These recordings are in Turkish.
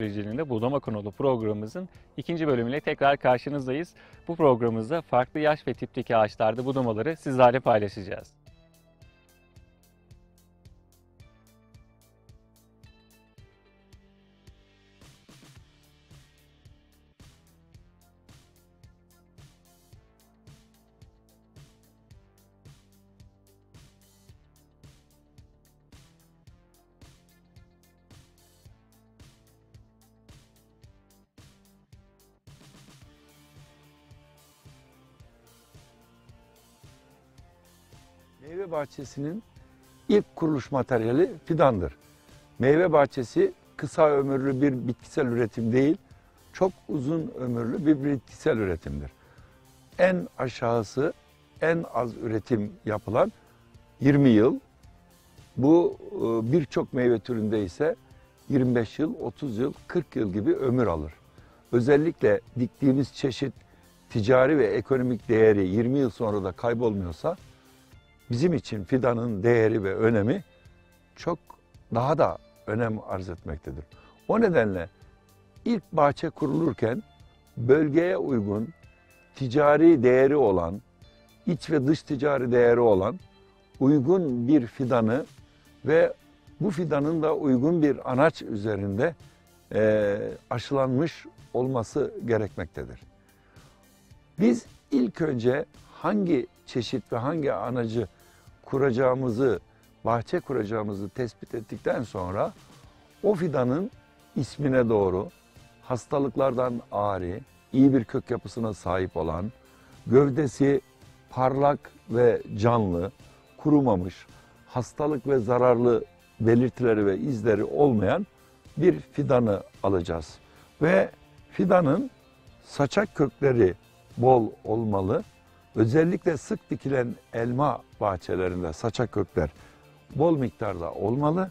sürecinde budama konulu programımızın ikinci bölümüyle tekrar karşınızdayız. Bu programımızda farklı yaş ve tipteki ağaçlarda budamaları sizlerle paylaşacağız. Bahçesinin ilk kuruluş materyali fidandır. Meyve bahçesi kısa ömürlü bir bitkisel üretim değil, çok uzun ömürlü bir bitkisel üretimdir. En aşağısı, en az üretim yapılan 20 yıl. Bu e, birçok meyve türünde ise 25 yıl, 30 yıl, 40 yıl gibi ömür alır. Özellikle diktiğimiz çeşit ticari ve ekonomik değeri 20 yıl sonra da kaybolmuyorsa bizim için fidanın değeri ve önemi çok daha da önem arz etmektedir. O nedenle ilk bahçe kurulurken bölgeye uygun, ticari değeri olan, iç ve dış ticari değeri olan uygun bir fidanı ve bu fidanın da uygun bir anaç üzerinde e, aşılanmış olması gerekmektedir. Biz ilk önce hangi çeşit ve hangi anacı kuracağımızı, bahçe kuracağımızı tespit ettikten sonra o fidanın ismine doğru hastalıklardan ari, iyi bir kök yapısına sahip olan, gövdesi parlak ve canlı, kurumamış, hastalık ve zararlı belirtileri ve izleri olmayan bir fidanı alacağız. Ve fidanın saçak kökleri bol olmalı. Özellikle sık dikilen elma bahçelerinde saçak kökler bol miktarda olmalı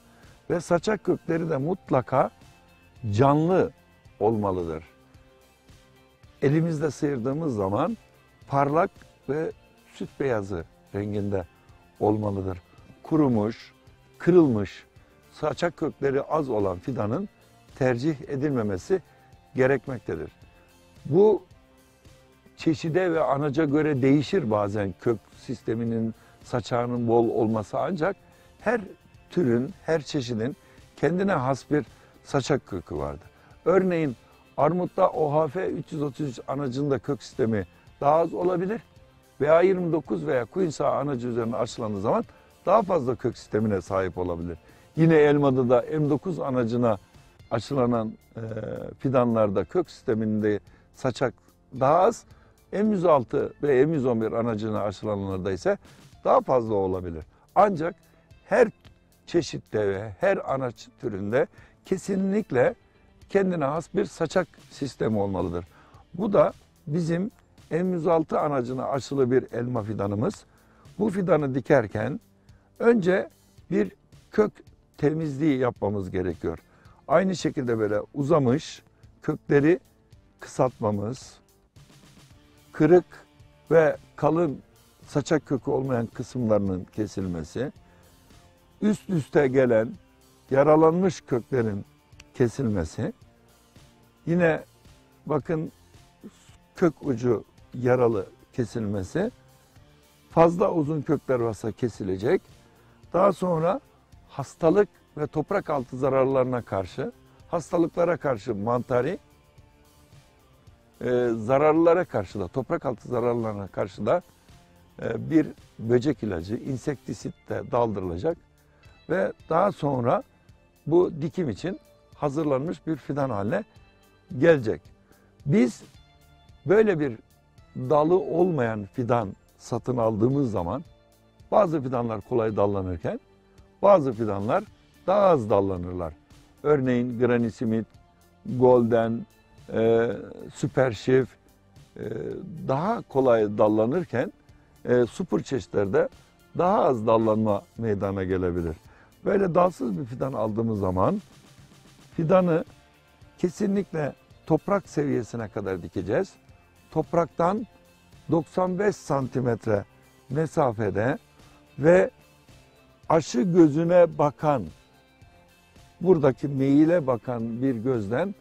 ve saçak kökleri de mutlaka canlı olmalıdır. Elimizde sıyırdığımız zaman parlak ve süt beyazı renginde olmalıdır. Kurumuş, kırılmış, saçak kökleri az olan fidanın tercih edilmemesi gerekmektedir. Bu çeşide ve anaca göre değişir bazen kök sisteminin saçağının bol olması ancak her türün, her çeşidin kendine has bir saçak kökü vardır. Örneğin armutta OHF 333 anacında kök sistemi daha az olabilir. Veya 29 veya Quinsa anacı üzerine açılandığı zaman daha fazla kök sistemine sahip olabilir. Yine elmada da M9 anacına açılanan e, fidanlarda kök sisteminde saçak daha az. M106 ve M111 anacına aşılananlarda ise daha fazla olabilir. Ancak her çeşitte ve her anaç türünde kesinlikle kendine has bir saçak sistemi olmalıdır. Bu da bizim M106 anacına aşılı bir elma fidanımız. Bu fidanı dikerken önce bir kök temizliği yapmamız gerekiyor. Aynı şekilde böyle uzamış kökleri kısaltmamız, kırık ve kalın saçak kökü olmayan kısımlarının kesilmesi, üst üste gelen yaralanmış köklerin kesilmesi, yine bakın kök ucu yaralı kesilmesi, fazla uzun kökler varsa kesilecek. Daha sonra hastalık ve toprak altı zararlarına karşı, hastalıklara karşı mantari, e, zararlılara karşı da, toprak altı zararlarına karşı da e, bir böcek ilacı, insektisit de daldırılacak. Ve daha sonra bu dikim için hazırlanmış bir fidan haline gelecek. Biz böyle bir dalı olmayan fidan satın aldığımız zaman bazı fidanlar kolay dallanırken bazı fidanlar daha az dallanırlar. Örneğin Granny Smith, Golden, e, Süper Şif e, daha kolay dallanırken e, super çeşitlerde daha az dallanma meydana gelebilir. Böyle dalsız bir fidan aldığımız zaman fidanı kesinlikle toprak seviyesine kadar dikeceğiz. Topraktan 95 santimetre mesafede ve aşı gözüne bakan buradaki meyile bakan bir gözden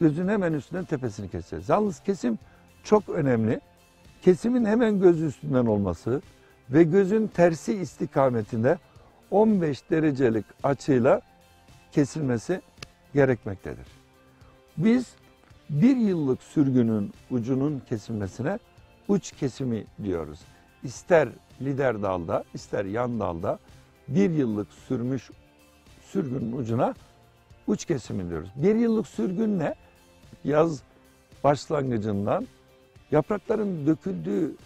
gözün hemen üstünden tepesini keseceğiz. Yalnız kesim çok önemli. Kesimin hemen göz üstünden olması ve gözün tersi istikametinde 15 derecelik açıyla kesilmesi gerekmektedir. Biz bir yıllık sürgünün ucunun kesilmesine uç kesimi diyoruz. İster lider dalda ister yan dalda bir yıllık sürmüş sürgünün ucuna uç kesimi diyoruz. Bir yıllık sürgün ne? Yaz başlangıcından yaprakların döküldüğü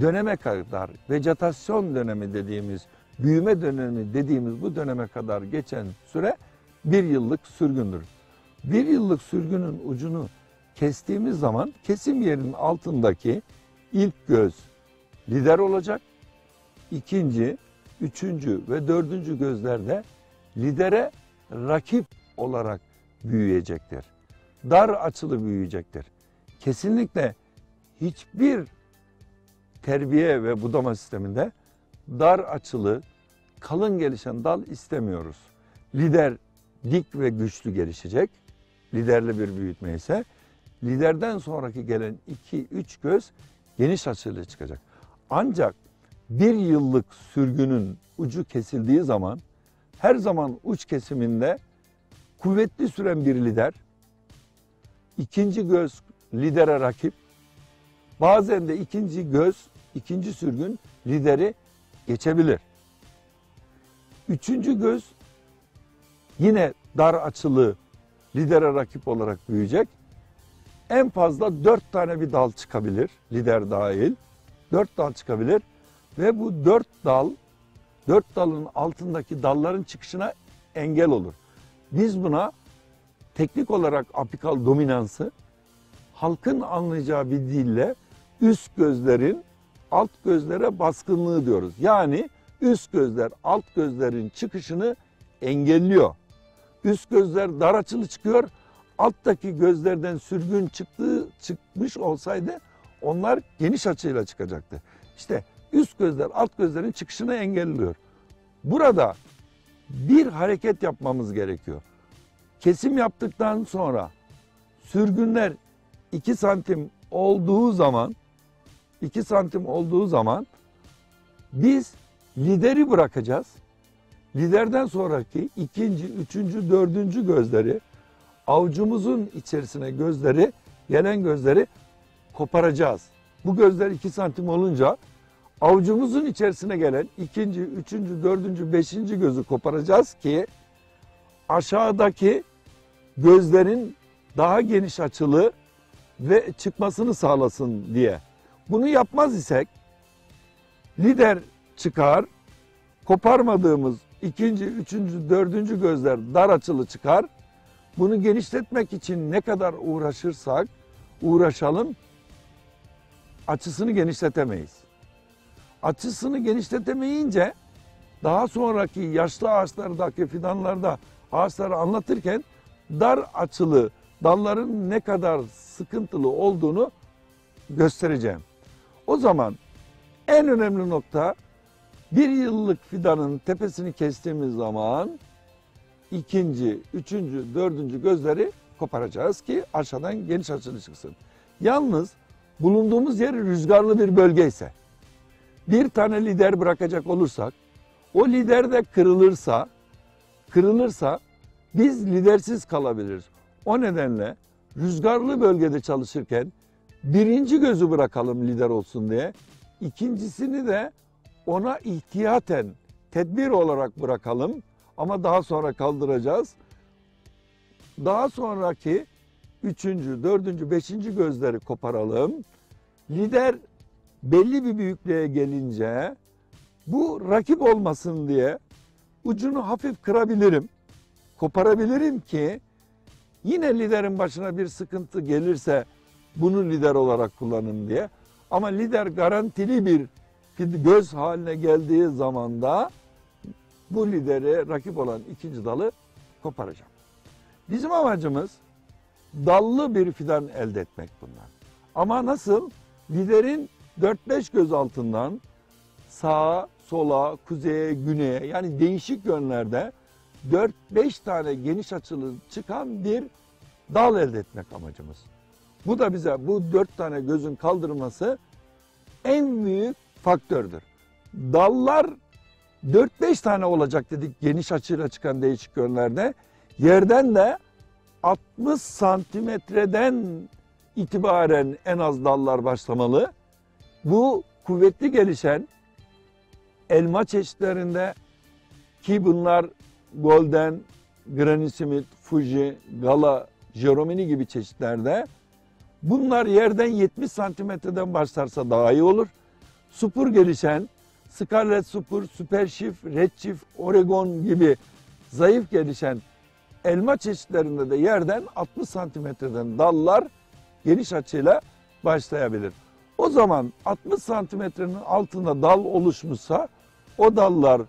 döneme kadar vejetasyon dönemi dediğimiz büyüme dönemi dediğimiz bu döneme kadar geçen süre bir yıllık sürgündür. Bir yıllık sürgünün ucunu kestiğimiz zaman kesim yerinin altındaki ilk göz lider olacak. İkinci, üçüncü ve dördüncü gözlerde lidere rakip olarak büyüyecektir. Dar açılı büyüyecektir. Kesinlikle hiçbir terbiye ve budama sisteminde dar açılı, kalın gelişen dal istemiyoruz. Lider dik ve güçlü gelişecek. Liderli bir büyütme ise liderden sonraki gelen 2-3 göz geniş açıyla çıkacak. Ancak bir yıllık sürgünün ucu kesildiği zaman her zaman uç kesiminde kuvvetli süren bir lider, ikinci göz lidere rakip, bazen de ikinci göz, ikinci sürgün lideri geçebilir. Üçüncü göz yine dar açılı lidere rakip olarak büyüyecek. En fazla dört tane bir dal çıkabilir lider dahil. Dört dal çıkabilir ve bu dört dal dört dalın altındaki dalların çıkışına engel olur. Biz buna teknik olarak apikal dominansı halkın anlayacağı bir dille üst gözlerin alt gözlere baskınlığı diyoruz. Yani üst gözler alt gözlerin çıkışını engelliyor. Üst gözler dar açılı çıkıyor. Alttaki gözlerden sürgün çıktığı çıkmış olsaydı onlar geniş açıyla çıkacaktı. İşte üst gözler alt gözlerin çıkışını engelliyor. Burada bir hareket yapmamız gerekiyor. Kesim yaptıktan sonra sürgünler 2 santim olduğu zaman 2 santim olduğu zaman biz lideri bırakacağız. Liderden sonraki ikinci, üçüncü, dördüncü gözleri avucumuzun içerisine gözleri gelen gözleri koparacağız. Bu gözler 2 santim olunca avucumuzun içerisine gelen ikinci, üçüncü, dördüncü, beşinci gözü koparacağız ki aşağıdaki gözlerin daha geniş açılı ve çıkmasını sağlasın diye. Bunu yapmaz isek lider çıkar, koparmadığımız ikinci, üçüncü, dördüncü gözler dar açılı çıkar. Bunu genişletmek için ne kadar uğraşırsak uğraşalım açısını genişletemeyiz. Açısını genişletemeyince daha sonraki yaşlı ağaçlardaki fidanlarda ağaçları anlatırken dar açılı dalların ne kadar sıkıntılı olduğunu göstereceğim. O zaman en önemli nokta bir yıllık fidanın tepesini kestiğimiz zaman ikinci, üçüncü, dördüncü gözleri koparacağız ki aşağıdan geniş açılı çıksın. Yalnız bulunduğumuz yer rüzgarlı bir bölge ise bir tane lider bırakacak olursak o lider de kırılırsa kırılırsa biz lidersiz kalabiliriz. O nedenle rüzgarlı bölgede çalışırken birinci gözü bırakalım lider olsun diye. İkincisini de ona ihtiyaten tedbir olarak bırakalım ama daha sonra kaldıracağız. Daha sonraki üçüncü, dördüncü, beşinci gözleri koparalım. Lider belli bir büyüklüğe gelince bu rakip olmasın diye ucunu hafif kırabilirim. Koparabilirim ki yine liderin başına bir sıkıntı gelirse bunu lider olarak kullanın diye. Ama lider garantili bir göz haline geldiği zaman da bu lidere rakip olan ikinci dalı koparacağım. Bizim amacımız dallı bir fidan elde etmek bundan. Ama nasıl? Liderin 4-5 göz altından sağa, sola, kuzeye, güneye yani değişik yönlerde 4-5 tane geniş açılı çıkan bir dal elde etmek amacımız. Bu da bize bu 4 tane gözün kaldırılması en büyük faktördür. Dallar 4-5 tane olacak dedik geniş açıyla çıkan değişik yönlerde. Yerden de 60 santimetreden itibaren en az dallar başlamalı. Bu kuvvetli gelişen elma çeşitlerinde ki bunlar Golden, Granny Smith, Fuji, Gala, Jeromini gibi çeşitlerde bunlar yerden 70 santimetreden başlarsa daha iyi olur. Supur gelişen Scarlet Supur, Super Shift, Red Shift, Oregon gibi zayıf gelişen elma çeşitlerinde de yerden 60 santimetreden dallar geniş açıyla başlayabilir. O zaman 60 santimetrenin altında dal oluşmuşsa o dallar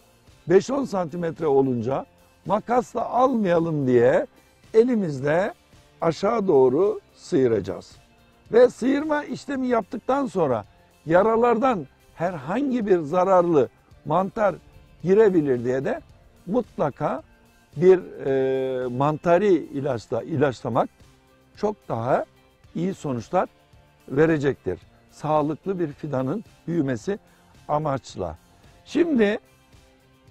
5-10 santimetre olunca makasla almayalım diye elimizle aşağı doğru sıyıracağız. Ve sıyırma işlemi yaptıktan sonra yaralardan herhangi bir zararlı mantar girebilir diye de mutlaka bir e, mantari ilaçla ilaçlamak çok daha iyi sonuçlar verecektir. Sağlıklı bir fidanın büyümesi amaçla. Şimdi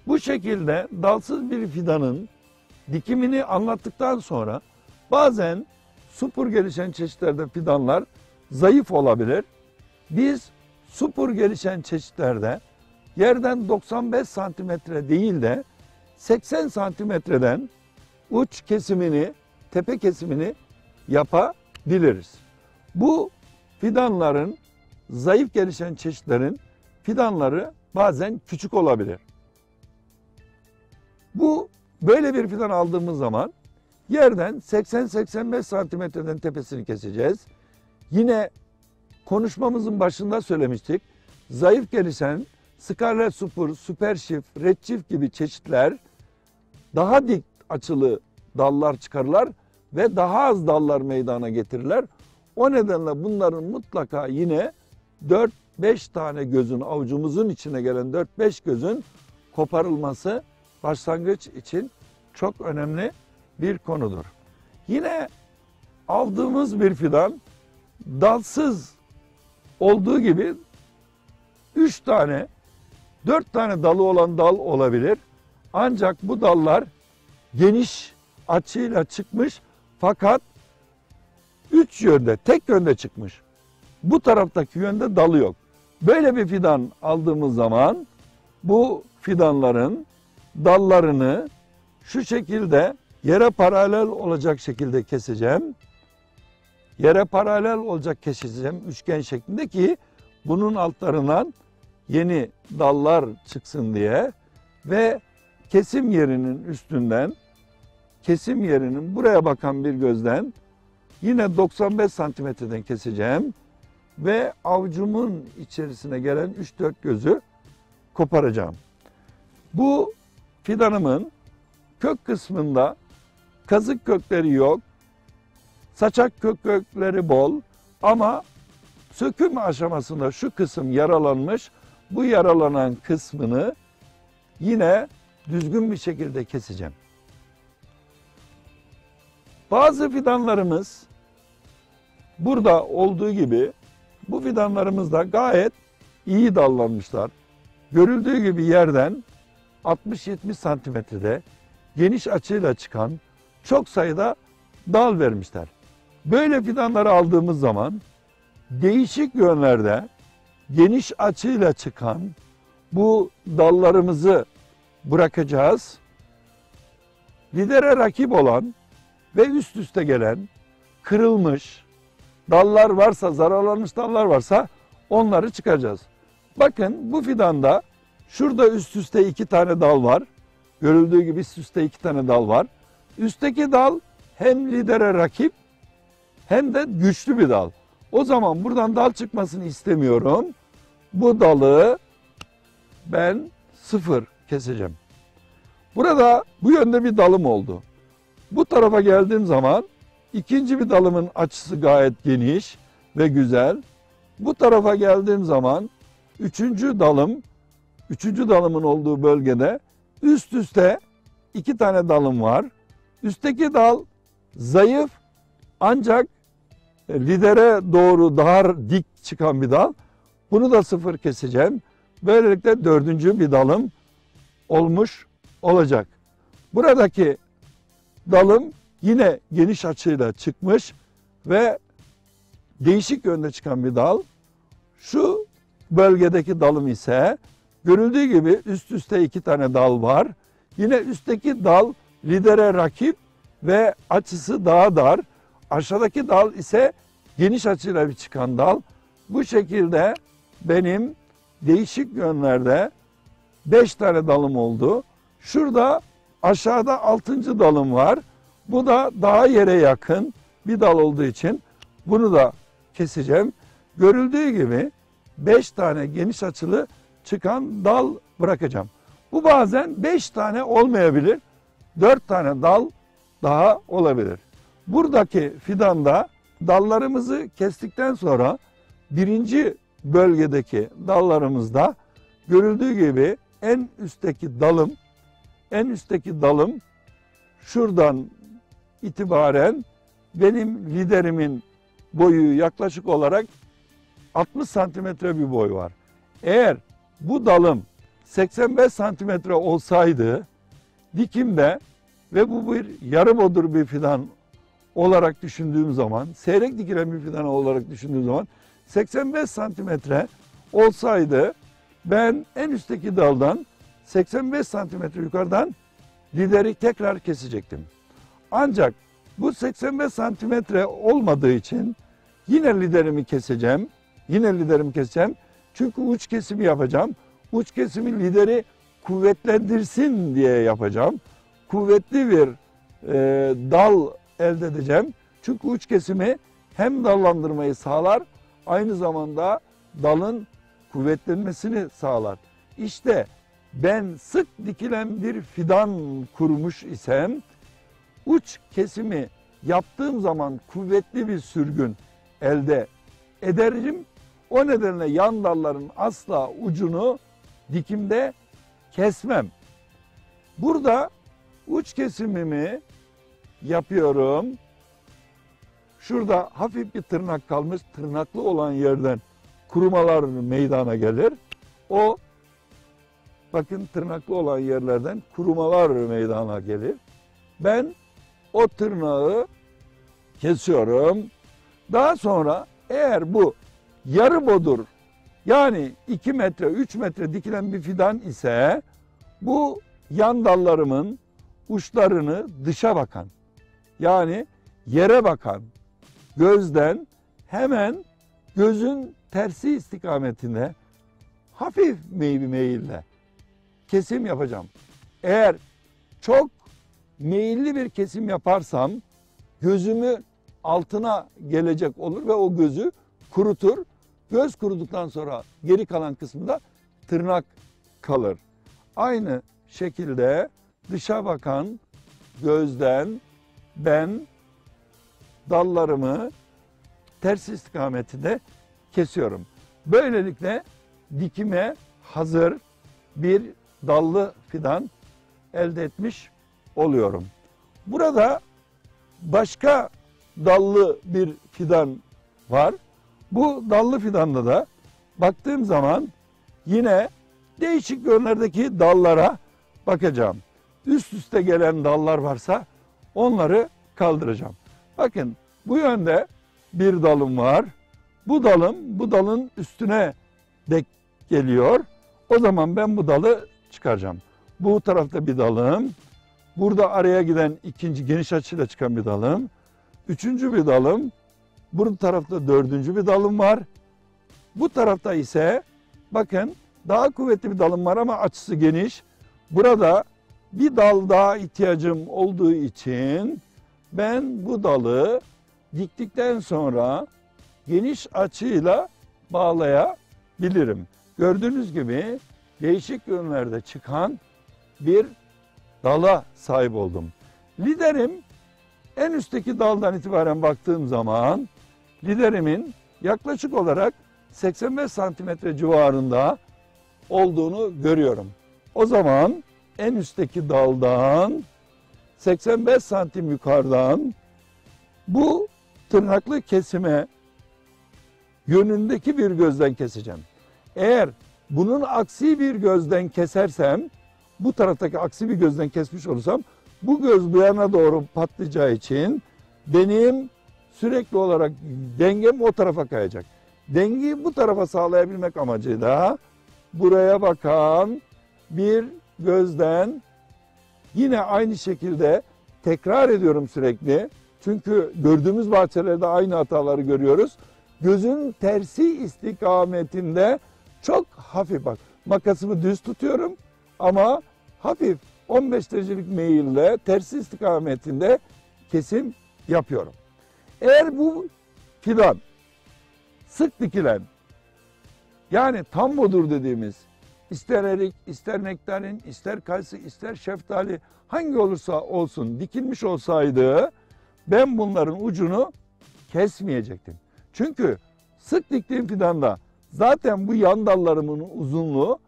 bu şekilde dalsız bir fidanın dikimini anlattıktan sonra bazen supur gelişen çeşitlerde fidanlar zayıf olabilir. Biz supur gelişen çeşitlerde yerden 95 santimetre değil de 80 santimetreden uç kesimini, tepe kesimini yapabiliriz. Bu fidanların zayıf gelişen çeşitlerin fidanları bazen küçük olabilir. Bu böyle bir fidan aldığımız zaman yerden 80-85 santimetreden tepesini keseceğiz. Yine konuşmamızın başında söylemiştik. Zayıf gelişen Scarlet Super, Super Shift, Red Shift gibi çeşitler daha dik açılı dallar çıkarırlar ve daha az dallar meydana getirirler. O nedenle bunların mutlaka yine 4-5 tane gözün avucumuzun içine gelen 4-5 gözün koparılması başlangıç için çok önemli bir konudur. Yine aldığımız bir fidan dalsız olduğu gibi 3 tane 4 tane dalı olan dal olabilir. Ancak bu dallar geniş açıyla çıkmış fakat 3 yönde tek yönde çıkmış. Bu taraftaki yönde dalı yok. Böyle bir fidan aldığımız zaman bu fidanların dallarını şu şekilde yere paralel olacak şekilde keseceğim. Yere paralel olacak keseceğim üçgen şeklinde ki bunun altlarından yeni dallar çıksın diye ve kesim yerinin üstünden kesim yerinin buraya bakan bir gözden yine 95 santimetreden keseceğim ve avcumun içerisine gelen 3-4 gözü koparacağım. Bu fidanımın kök kısmında kazık kökleri yok. Saçak kök kökleri bol ama söküm aşamasında şu kısım yaralanmış. Bu yaralanan kısmını yine düzgün bir şekilde keseceğim. Bazı fidanlarımız burada olduğu gibi bu fidanlarımız da gayet iyi dallanmışlar. Görüldüğü gibi yerden 60-70 santimetrede geniş açıyla çıkan çok sayıda dal vermişler. Böyle fidanları aldığımız zaman değişik yönlerde geniş açıyla çıkan bu dallarımızı bırakacağız. Lidere rakip olan ve üst üste gelen kırılmış dallar varsa, zararlanmış dallar varsa onları çıkaracağız. Bakın bu fidanda şurada üst üste iki tane dal var. Görüldüğü gibi üst üste iki tane dal var. Üstteki dal hem lidere rakip hem de güçlü bir dal. O zaman buradan dal çıkmasını istemiyorum. Bu dalı ben sıfır keseceğim. Burada bu yönde bir dalım oldu. Bu tarafa geldiğim zaman ikinci bir dalımın açısı gayet geniş ve güzel. Bu tarafa geldiğim zaman üçüncü dalım üçüncü dalımın olduğu bölgede üst üste iki tane dalım var. Üstteki dal zayıf ancak lidere doğru daha dik çıkan bir dal. Bunu da sıfır keseceğim. Böylelikle dördüncü bir dalım olmuş olacak. Buradaki dalım yine geniş açıyla çıkmış ve değişik yönde çıkan bir dal. Şu bölgedeki dalım ise görüldüğü gibi üst üste iki tane dal var. Yine üstteki dal lidere rakip ve açısı daha dar. Aşağıdaki dal ise geniş açıyla bir çıkan dal. Bu şekilde benim değişik yönlerde 5 tane dalım oldu. Şurada aşağıda 6. dalım var. Bu da daha yere yakın bir dal olduğu için bunu da keseceğim. Görüldüğü gibi 5 tane geniş açılı çıkan dal bırakacağım. Bu bazen 5 tane olmayabilir. 4 tane dal daha olabilir. Buradaki fidanda dallarımızı kestikten sonra birinci bölgedeki dallarımızda görüldüğü gibi en üstteki dalım en üstteki dalım şuradan itibaren benim liderimin boyu yaklaşık olarak 60 santimetre bir boy var. Eğer bu dalım 85 santimetre olsaydı dikimde ve bu bir yarı bodur bir fidan olarak düşündüğüm zaman, seyrek dikilen bir fidan olarak düşündüğüm zaman 85 santimetre olsaydı ben en üstteki daldan 85 santimetre yukarıdan lideri tekrar kesecektim. Ancak bu 85 santimetre olmadığı için yine liderimi keseceğim. Yine liderimi keseceğim. Çünkü uç kesimi yapacağım. Uç kesimi lideri kuvvetlendirsin diye yapacağım. Kuvvetli bir e, dal elde edeceğim. Çünkü uç kesimi hem dallandırmayı sağlar aynı zamanda dalın kuvvetlenmesini sağlar. İşte ben sık dikilen bir fidan kurmuş isem uç kesimi yaptığım zaman kuvvetli bir sürgün elde ederim. O nedenle yan dalların asla ucunu dikimde kesmem. Burada uç kesimimi yapıyorum. Şurada hafif bir tırnak kalmış. Tırnaklı olan yerden kurumalar meydana gelir. O bakın tırnaklı olan yerlerden kurumalar meydana gelir. Ben o tırnağı kesiyorum. Daha sonra eğer bu yarı bodur yani 2 metre 3 metre dikilen bir fidan ise bu yan dallarımın uçlarını dışa bakan yani yere bakan gözden hemen gözün tersi istikametine hafif meyille kesim yapacağım. Eğer çok meyilli bir kesim yaparsam gözümü altına gelecek olur ve o gözü kurutur. Göz kuruduktan sonra geri kalan kısmında tırnak kalır. Aynı şekilde dışa bakan gözden ben dallarımı ters istikametinde kesiyorum. Böylelikle dikime hazır bir dallı fidan elde etmiş oluyorum. Burada başka dallı bir fidan var. Bu dallı fidanda da baktığım zaman yine değişik yönlerdeki dallara bakacağım. Üst üste gelen dallar varsa onları kaldıracağım. Bakın bu yönde bir dalım var. Bu dalım bu dalın üstüne dek geliyor. O zaman ben bu dalı çıkaracağım. Bu tarafta bir dalım. Burada araya giden ikinci geniş açıyla çıkan bir dalım. Üçüncü bir dalım. Bu tarafta dördüncü bir dalım var. Bu tarafta ise bakın daha kuvvetli bir dalım var ama açısı geniş. Burada bir dal daha ihtiyacım olduğu için ben bu dalı diktikten sonra geniş açıyla bağlayabilirim. Gördüğünüz gibi değişik yönlerde çıkan bir dala sahip oldum. Liderim en üstteki daldan itibaren baktığım zaman liderimin yaklaşık olarak 85 santimetre civarında olduğunu görüyorum. O zaman en üstteki daldan 85 santim yukarıdan bu tırnaklı kesime yönündeki bir gözden keseceğim. Eğer bunun aksi bir gözden kesersem, bu taraftaki aksi bir gözden kesmiş olursam, bu göz bu yana doğru patlayacağı için benim sürekli olarak dengem o tarafa kayacak. Dengeyi bu tarafa sağlayabilmek amacıyla buraya bakan bir gözden yine aynı şekilde tekrar ediyorum sürekli. Çünkü gördüğümüz bahçelerde aynı hataları görüyoruz. Gözün tersi istikametinde çok hafif bak. Makasımı düz tutuyorum ama hafif 15 derecelik meyille tersi istikametinde kesim yapıyorum. Eğer bu fidan sık dikilen yani tam bodur dediğimiz ister erik, ister nektarin, ister kayısı, ister şeftali hangi olursa olsun dikilmiş olsaydı ben bunların ucunu kesmeyecektim. Çünkü sık diktiğim fidanda zaten bu yan dallarımın uzunluğu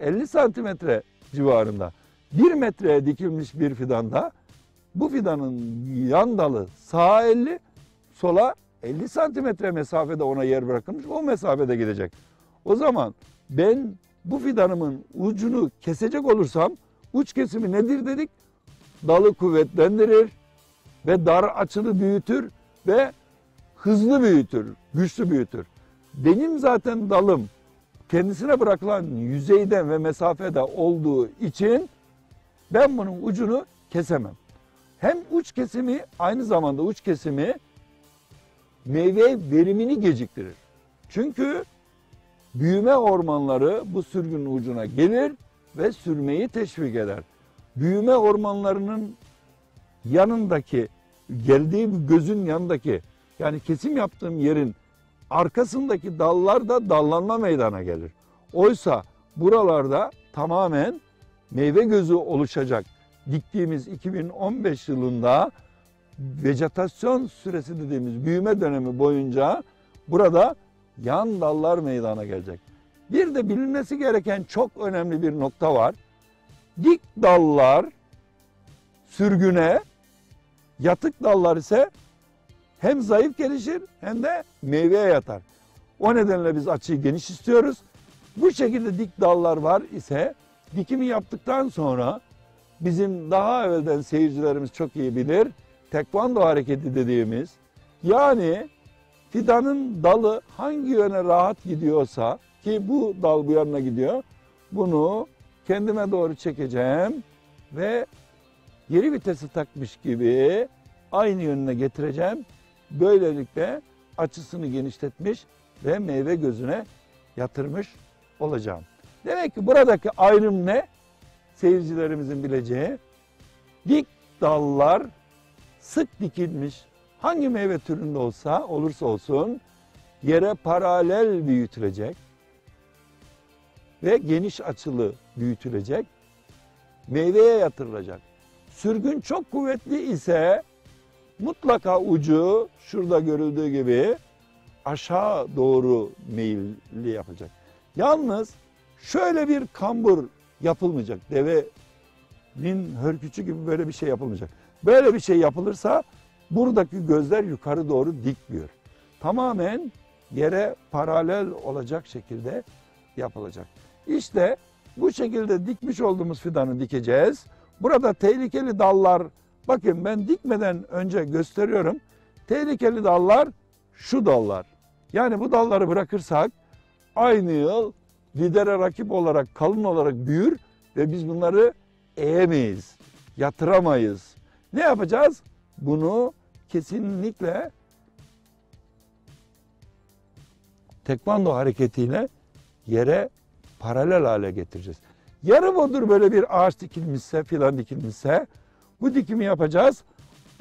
40-50 santimetre civarında. 1 metreye dikilmiş bir fidanda bu fidanın yan dalı sağa 50, sola 50 santimetre mesafede ona yer bırakılmış. O mesafede gidecek. O zaman ben bu fidanımın ucunu kesecek olursam uç kesimi nedir dedik? Dalı kuvvetlendirir ve dar açılı büyütür ve hızlı büyütür, güçlü büyütür. Benim zaten dalım kendisine bırakılan yüzeyden ve mesafede olduğu için ben bunun ucunu kesemem. Hem uç kesimi aynı zamanda uç kesimi meyve verimini geciktirir. Çünkü büyüme ormanları bu sürgünün ucuna gelir ve sürmeyi teşvik eder. Büyüme ormanlarının yanındaki geldiği gözün yanındaki yani kesim yaptığım yerin arkasındaki dallar da dallanma meydana gelir. Oysa buralarda tamamen meyve gözü oluşacak. Diktiğimiz 2015 yılında vejetasyon süresi dediğimiz büyüme dönemi boyunca burada yan dallar meydana gelecek. Bir de bilinmesi gereken çok önemli bir nokta var. Dik dallar sürgüne, yatık dallar ise hem zayıf gelişir hem de meyveye yatar. O nedenle biz açıyı geniş istiyoruz. Bu şekilde dik dallar var ise dikimi yaptıktan sonra bizim daha evvelden seyircilerimiz çok iyi bilir. Tekvando hareketi dediğimiz yani fidanın dalı hangi yöne rahat gidiyorsa ki bu dal bu yana gidiyor. Bunu kendime doğru çekeceğim ve geri vitesi takmış gibi aynı yönüne getireceğim. Böylelikle açısını genişletmiş ve meyve gözüne yatırmış olacağım. Demek ki buradaki ayrım ne? Seyircilerimizin bileceği dik dallar sık dikilmiş hangi meyve türünde olsa olursa olsun yere paralel büyütülecek ve geniş açılı büyütülecek. Meyveye yatırılacak. Sürgün çok kuvvetli ise mutlaka ucu şurada görüldüğü gibi aşağı doğru meyilli yapacak. Yalnız şöyle bir kambur yapılmayacak. Devenin hörkücü gibi böyle bir şey yapılmayacak. Böyle bir şey yapılırsa buradaki gözler yukarı doğru dikmiyor. Tamamen yere paralel olacak şekilde yapılacak. İşte bu şekilde dikmiş olduğumuz fidanı dikeceğiz. Burada tehlikeli dallar, bakın ben dikmeden önce gösteriyorum. Tehlikeli dallar şu dallar. Yani bu dalları bırakırsak aynı yıl lidere rakip olarak kalın olarak büyür ve biz bunları eğemeyiz, yatıramayız. Ne yapacağız? Bunu kesinlikle tekvando hareketiyle yere paralel hale getireceğiz. Yarım odur böyle bir ağaç dikilmişse filan dikilmişse bu dikimi yapacağız.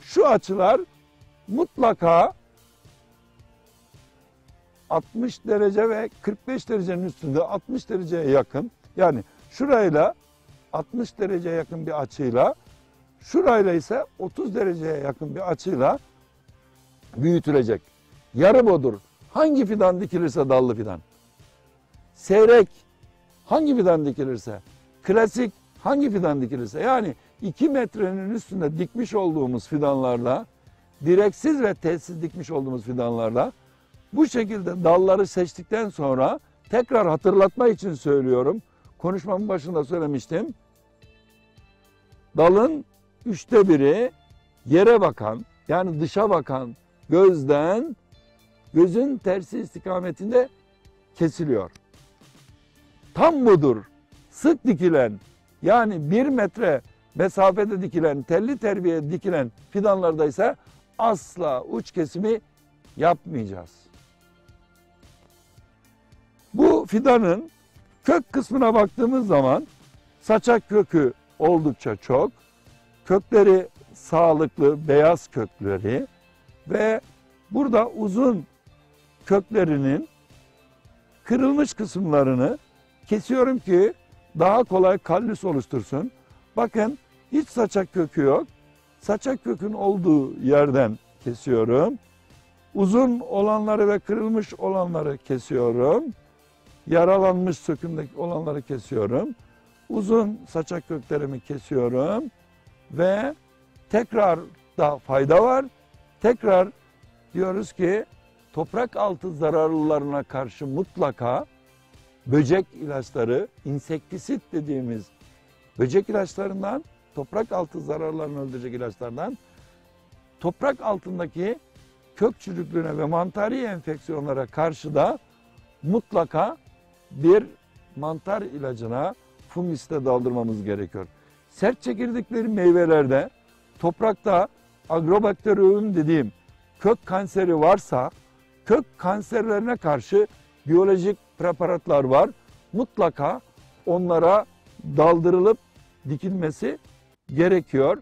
Şu açılar mutlaka 60 derece ve 45 derecenin üstünde 60 dereceye yakın yani şurayla 60 dereceye yakın bir açıyla şurayla ise 30 dereceye yakın bir açıyla büyütülecek. Yarım odur. Hangi fidan dikilirse dallı fidan. Seyrek hangi fidan dikilirse, klasik hangi fidan dikilirse yani 2 metrenin üstünde dikmiş olduğumuz fidanlarla, direksiz ve telsiz dikmiş olduğumuz fidanlarla bu şekilde dalları seçtikten sonra tekrar hatırlatma için söylüyorum. Konuşmamın başında söylemiştim. Dalın üçte biri yere bakan yani dışa bakan gözden gözün tersi istikametinde kesiliyor. Tam budur. Sık dikilen yani bir metre mesafede dikilen, telli terbiye dikilen fidanlarda ise asla uç kesimi yapmayacağız. Fidanın kök kısmına baktığımız zaman saçak kökü oldukça çok. Kökleri sağlıklı, beyaz kökleri ve burada uzun köklerinin kırılmış kısımlarını kesiyorum ki daha kolay kallüs oluştursun. Bakın hiç saçak kökü yok. Saçak kökün olduğu yerden kesiyorum. Uzun olanları ve kırılmış olanları kesiyorum. Yaralanmış sökümdeki olanları kesiyorum. Uzun saçak köklerimi kesiyorum ve tekrar da fayda var. Tekrar diyoruz ki toprak altı zararlılarına karşı mutlaka böcek ilaçları, insektisit dediğimiz böcek ilaçlarından, toprak altı zararlarını öldürecek ilaçlardan, toprak altındaki kök çürüklüğüne ve mantari enfeksiyonlara karşı da mutlaka bir mantar ilacına fungiste daldırmamız gerekiyor. Sert çekirdekleri meyvelerde toprakta agrobakteriyum dediğim kök kanseri varsa kök kanserlerine karşı biyolojik preparatlar var. Mutlaka onlara daldırılıp dikilmesi gerekiyor.